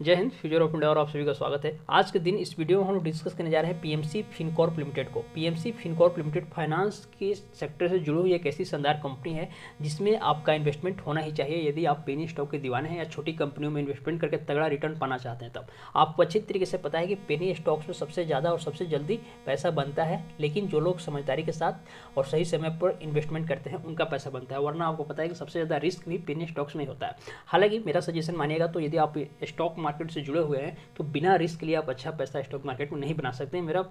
जय Hind, future of India और आप सभी का स्वागत है। आज के दिन इस वीडियो में हम डिस्कस करने जा रहे हैं पीएमसी फिनकॉर्प लिमिटेड को। पीएमसी फिनकॉर्प लिमिटेड फाइनेंस के सेक्टर से जुड़ी हुई एक ऐसी शानदार कंपनी है, जिसमें आपका इन्वेस्टमेंट होना ही चाहिए। यदि आप पेनी स्टॉक के दीवाने हैं या छोटी कंपनियों में इन्वेस्टमेंट करके तगड़ा रिटर्न पाना चाहते हैं, तब। आपको अच्छी तरीके से पता है कि पेनी स्टॉक्स में सबसे ज़्यादा और सबसे जल्दी पैसा बनता है, लेकिन जो लोग समझदारी के साथ और सही समय पर इन्वेस्टमेंट करते हैं, उनका पैसा बनता है, वरना आपको पता है कि सबसे ज़्यादा रिस्क भी पेनी स्टॉक्स में होता है। हालाँकि मेरा सजेशन मानिएगा तो यदि आप स्टॉक मार्केट से जुड़े हुए हैं तो बिना रिस्क लिए आप अच्छा पैसा स्टॉक मार्केट में नहीं बना सकते। मेरा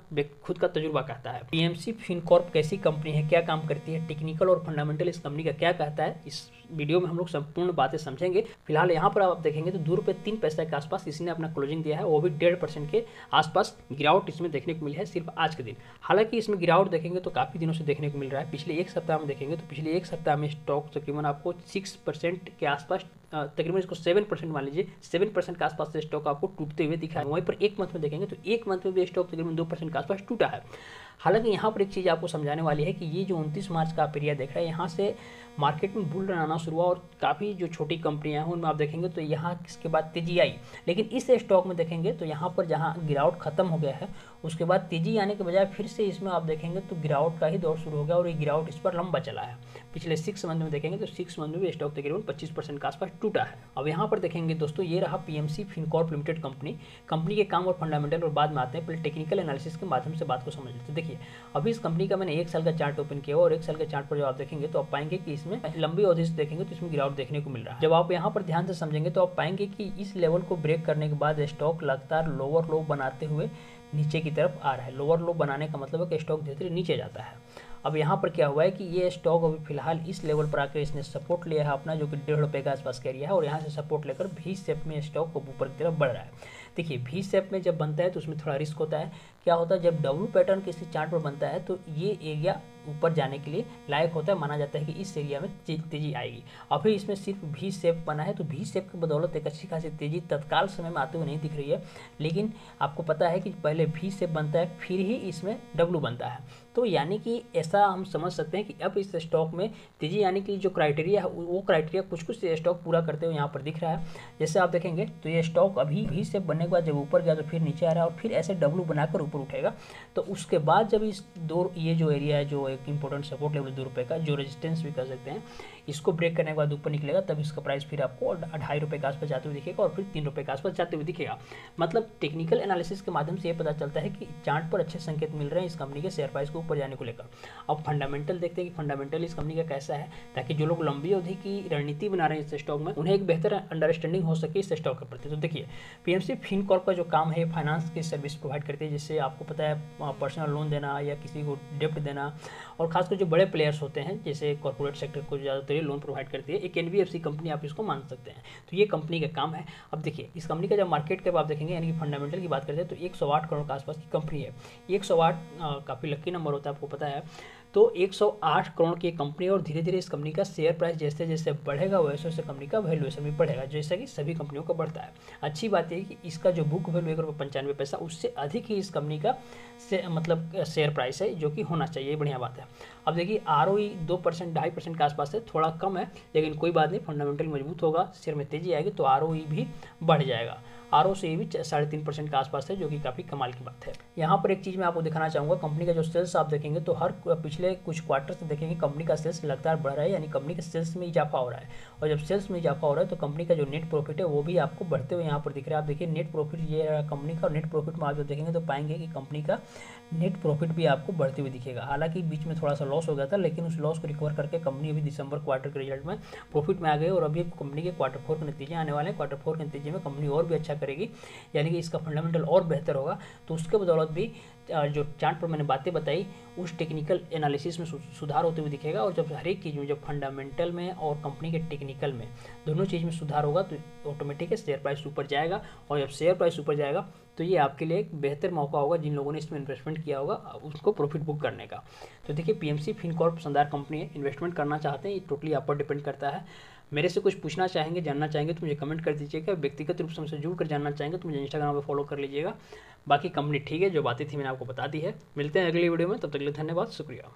खुद का तजुर्बा कहता है। पीएमसी फिनकॉर्प कैसी कंपनी है, क्या काम करती है टेक्निकल और फंडामेंटल इस कंपनी का क्या कहता है, इस वीडियो में हम लोग संपूर्ण बातें समझेंगे। फ़िलहाल यहाँ पर आप देखेंगे तो दो रुपये तीन पैसा के आसपास इसने अपना क्लोजिंग दिया है, वो भी डेढ़ परसेंट के आसपास गिरावट इसमें देखने को मिली है, सिर्फ़ आज के दिन। हालाँकि इसमें गिरावट देखेंगे तो काफ़ी दिनों से देखने को मिल रहा है। पिछले एक सप्ताह में देखेंगे तो पिछले एक सप्ताह में स्टॉक तकरीबन आपको सिक्स के आसपास तकरीबन इसको सेवन परसेंट मान लीजिए सेवन परसेंट के आसपास से स्टॉक आपको टूटते हुए दिखा है। वहीं पर एक मंथ में देखेंगे तो एक मंथ में भी स्टॉक तकरीबन दो परसेंट के आसपास टूटा है। हालाँकि यहाँ पर एक चीज़ आपको समझाने वाली है कि ये जो उनतीस मार्च का एरिया देख रहे हैं, यहाँ से मार्केट में बुल रन आना शुरू हुआ और काफ़ी जो छोटी कंपनियाँ हैं, उनमें आप देखेंगे तो यहाँ इसके बाद तेज़ी आई। लेकिन इस स्टॉक में देखेंगे तो यहाँ पर जहाँ गिरावट खत्म हो गया है, उसके बाद तेज़ी आने के बजाय फिर से इसमें आप देखेंगे तो गिरावट का ही दौर शुरू हो गया और ये गिरावट इस पर लंबा चला है। पिछले सिक्स मंथ में देखेंगे तो सिक्स मंथ में भी स्टॉक तकरीबन पच्चीस परसेंट के आसपास टूटा है। अब यहाँ पर देखेंगे दोस्तों, ये रहा PMC Fincorp Limited company company के काम और फंडामेंटल और बाद में आते हैं, पहले टेक्निकल एनालिसिस के माध्यम से बात को समझ लेते हैं। देखिए, अभी इस कंपनी का मैंने एक साल का चार्ट ओपन किया और एक साल के चार्ट पर जब आप देखेंगे तो आप पाएँगे कि इसमें लंबी अवधि से देखेंगे तो इसमें गिरावट देखने को मिल रहा है। जब आप यहाँ पर ध्यान से समझेंगे तो आप पाएँगे कि इस लेवल को ब्रेक करने के बाद स्टॉक लगातार लोअर लो बनाते हुए नीचे की तरफ़ आ रहा है। लोअर लो बनाने का मतलब है कि स्टॉक धीरे धीरे नीचे जाता है। अब यहाँ पर क्या हुआ है कि ये स्टॉक अभी फ़िलहाल इस लेवल पर आकर इसने सपोर्ट लिया है अपना, जो कि डेढ़ रुपये के आसपास का रहा है और यहाँ से सपोर्ट लेकर भी सेप में स्टॉक ऊपर की तरफ़ बढ़ रहा है। देखिए भी शेप में जब बनता है तो उसमें थोड़ा रिस्क होता है। क्या होता है? जब डब्ल्यू पैटर्न किसी चार्ट पर बनता है तो ये एरिया ऊपर जाने के लिए लायक होता है, माना जाता है कि इस एरिया में तेज़ी आएगी। अभी इसमें सिर्फ़ भी शेप बना है तो भी शेप की बदौलत एक अच्छी खासी तेज़ी तत्काल समय में आते हुए नहीं दिख रही है। लेकिन आपको पता है कि पहले भी शेप बनता है, फिर ही इसमें डब्लू बनता है। तो यानी कि ऐसा हम समझ सकते हैं कि अब इस स्टॉक में तेज़ी यानी कि जो क्राइटेरिया है, वो क्राइटेरिया कुछ कुछ स्टॉक पूरा करते हुए यहाँ पर दिख रहा है। जैसे आप देखेंगे तो ये स्टॉक अभी भी शेप बनने के बाद जब ऊपर गया तो फिर नीचे आ रहा है और फिर ऐसे डब्लू बनाकर ऊपर उठेगा। तो उसके बाद जब इस दो, ये जो एरिया है, जो एक इंपॉर्टेंट सपोर्ट लेवल दो रुपये का, जो रेजिस्टेंस भी कर सकते हैं, इसको ब्रेक करने के बाद ऊपर निकलेगा, तब इसका प्राइस फिर आपको ढाई रुपये के आसपास जाते हुए दिखेगा और फिर तीन रुपये के आसपास जाते हुए दिखेगा। मतलब टेक्निकल एनालिसिस के माध्यम से ये पता चलता है कि चार्ट पर अच्छे संकेत मिल रहे हैं इस कंपनी के शेयर प्राइस को ऊपर जाने को लेकर। अब फंडामेंटल देखते हैं कि फंडामेंटल इस कंपनी का कैसा है, ताकि जो लोग लंबी अवधि की रणनीति बना रहे हैं इस स्टॉक में, उन्हें एक बेहतर अंडरस्टैंडिंग हो सके इस स्टॉक के प्रति। तो देखिए पीएमसी फिनकॉर्प का जो काम है फाइनेंस की सर्विस प्रोवाइड करती है, जिससे आपको पता है पर्सनल लोन देना या किसी को डेप्ट देना और खासकर जो बड़े प्लेयर्स होते हैं, जैसे कॉरपोरेट सेक्टर को ज़्यादातर लोन प्रोवाइड करती है, एक एनबीएफसी कंपनी आप इसको मान सकते हैं। तो ये कंपनी का काम है। अब देखिए, इस कंपनी का जब मार्केट कैप आप देखेंगे, यानी कि फंडामेंटल की बात करते हैं तो एक सौ आठ करोड़ के आसपास की कंपनी है। एक सौ आठ काफ़ी लक्की नंबर होता है, आपको पता है। तो 108 करोड़ की कंपनी और धीरे धीरे इस कंपनी का शेयर प्राइस जैसे जैसे बढ़ेगा वैसे वैसे कंपनी का वैल्यूएशन भी बढ़ेगा जैसा कि सभी कंपनियों का बढ़ता है। अच्छी बात यह कि इसका जो बुक वैल्यू एक रुपये पंचानवे पैसा उससे अधिक ही इस कंपनी का से, मतलब शेयर प्राइस है जो कि होना चाहिए बढ़िया बात है। अब देखिए आर ओ दो परसेंट, ढाई परसेंट के आसपास है, थोड़ा कम है, लेकिन कोई बात नहीं फंडामेंटल मज़बूत होगा शेयर में तेज़ी आएगी तो आरओई भी बढ़ जाएगा। आर ओ से भी साढ़े तीन परसेंट के आसपास है, जो कि काफ़ी कमाल की बात है। यहाँ पर एक चीज़ मैं आपको दिखाना चाहूँगा कंपनी का जो सेल्स आप देखेंगे तो हर पिछले कुछ क्वार्टर से देखेंगे कंपनी का सेल्स लगातार बढ़ रहा है, यानी कंपनी के सेल्स में इजाफा हो रहा है। और जब सेल्स में इजाफा हो रहा है तो कंपनी का जो नेट प्रॉफिट है, वो भी आपको बढ़ते हुए यहाँ पर दिख रहा है। आप देखिए नेट प्रॉफिट ये कंपनी का और नेट प्रॉफिट में आप जब देखेंगे तो पाएँगे कि कंपनी का नेट प्रॉफिट भी आपको बढ़ते हुए दिखेगा। हालाँकि बीच में थोड़ा सा लॉस हो गया था, लेकिन उस लॉस को रिकवर करके कंपनी अभी दिसंबर क्वार्टर के रिज़ल्ट में प्रॉफिट में आ गई और अभी कंपनी के क्वार्टर फोर के नतीजे आने वाले हैं। क्वार्टर फोर के नतीजे में कंपनी और भी अच्छा करेगी, यानी कि इसका फंडामेंटल और बेहतर होगा। तो उसके बदौलत भी जो चार्ट पर मैंने बातें बताई, उस टेक्निकल एनालिसिस में सुधार होते हुए दिखेगा और जब हर एक चीज़ में, जब फंडामेंटल में और कंपनी के टेक्निकल में दोनों चीज़ में सुधार होगा तो ऑटोमेटिक शेयर प्राइस ऊपर जाएगा और जब शेयर प्राइस ऊपर जाएगा तो ये आपके लिए एक बेहतर मौका होगा जिन लोगों ने इसमें इन्वेस्टमेंट किया होगा, उसको प्रॉफिट बुक करने का। तो देखिए पीएमसी फिनकॉर्प शानदार कंपनी है। इन्वेस्टमेंट करना चाहते हैं, ये टोटली आप पर डिपेंड करता है। मेरे से कुछ पूछना चाहेंगे, जानना चाहेंगे तो मुझे कमेंट कर दीजिएगा। व्यक्तिगत रूप से हमसे जुड़ कर जानना चाहेंगे तो मुझे इंस्टाग्राम पर फॉलो कर लीजिएगा। बाकी कंपनी ठीक है, जो बातें थी मैंने आपको बता दी है। मिलते हैं अगली वीडियो में, तब तक के लिए धन्यवाद, शुक्रिया।